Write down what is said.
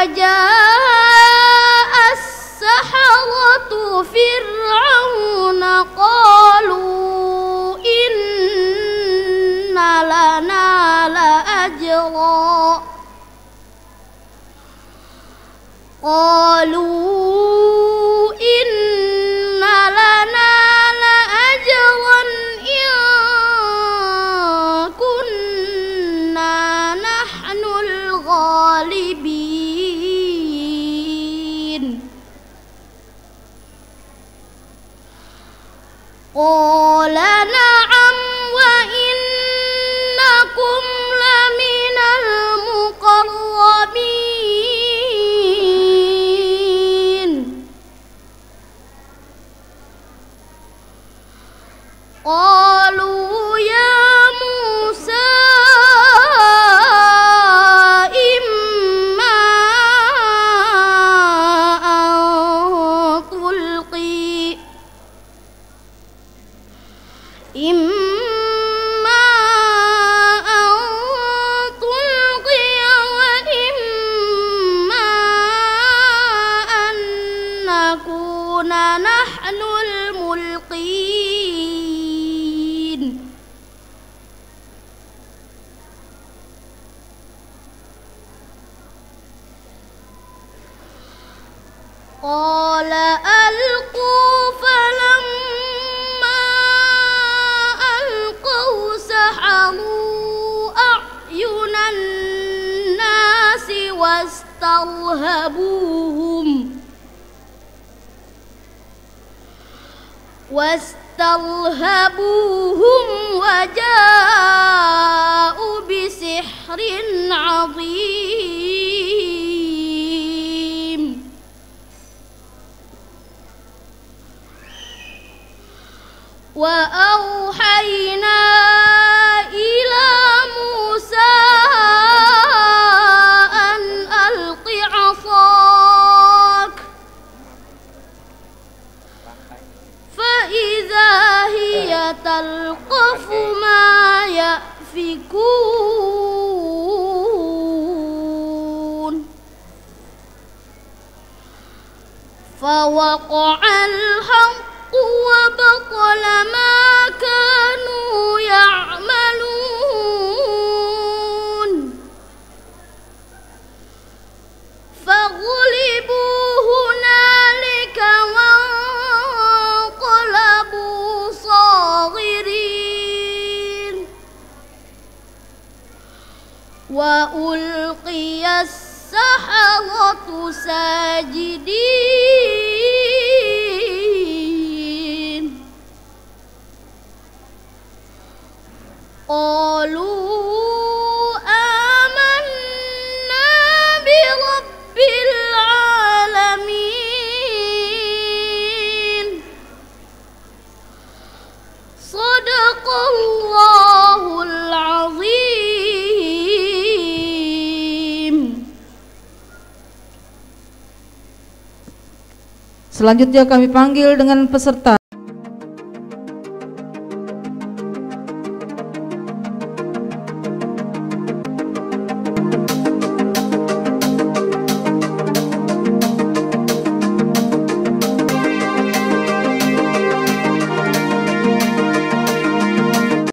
وجاء السحرة فرعون قالوا إن لنا لأجرا. قالوا قال واسترهبوهم واسترهبوهم وجاءوا بسحر عظيم. تلقف ما يأفكون. فوقع الحق وبطل ما كانوا يعملون. وألقي السحرة ساجدين قالوا Selanjutnya kami panggil dengan peserta